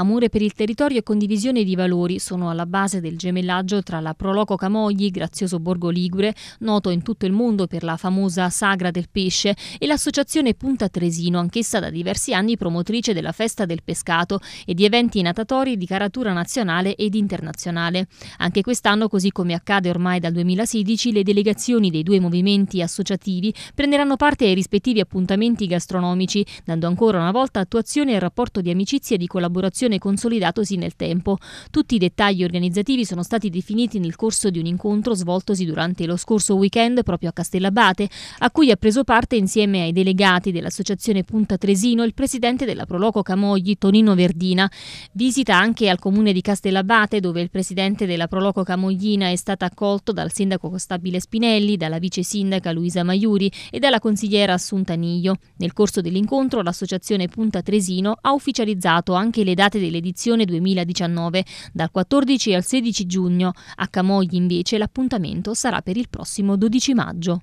Amore per il territorio e condivisione di valori sono alla base del gemellaggio tra la Proloco Camogli, grazioso borgo ligure, noto in tutto il mondo per la famosa Sagra del Pesce, e l'associazione Punta Tresino, anch'essa da diversi anni promotrice della festa del pescato e di eventi natatori di caratura nazionale ed internazionale. Anche quest'anno, così come accade ormai dal 2016, le delegazioni dei due movimenti associativi prenderanno parte ai rispettivi appuntamenti gastronomici, dando ancora una volta attuazione al rapporto di amicizia e di collaborazione consolidatosi nel tempo. Tutti i dettagli organizzativi sono stati definiti nel corso di un incontro svoltosi durante lo scorso weekend proprio a Castellabate, a cui ha preso parte insieme ai delegati dell'Associazione Punta Tresino il presidente della Proloco Camogli, Tonino Verdina. Visita anche al comune di Castellabate, dove il presidente della Proloco Camoglina è stato accolto dal sindaco Stabile Spinelli, dalla vice sindaca Luisa Maiuri e dalla consigliera Assunta Niglio. Nel corso dell'incontro l'associazione Punta Tresino ha ufficializzato anche le date dell'edizione 2019, dal 14 al 16 giugno. A Camogli invece l'appuntamento sarà per il prossimo 12 maggio.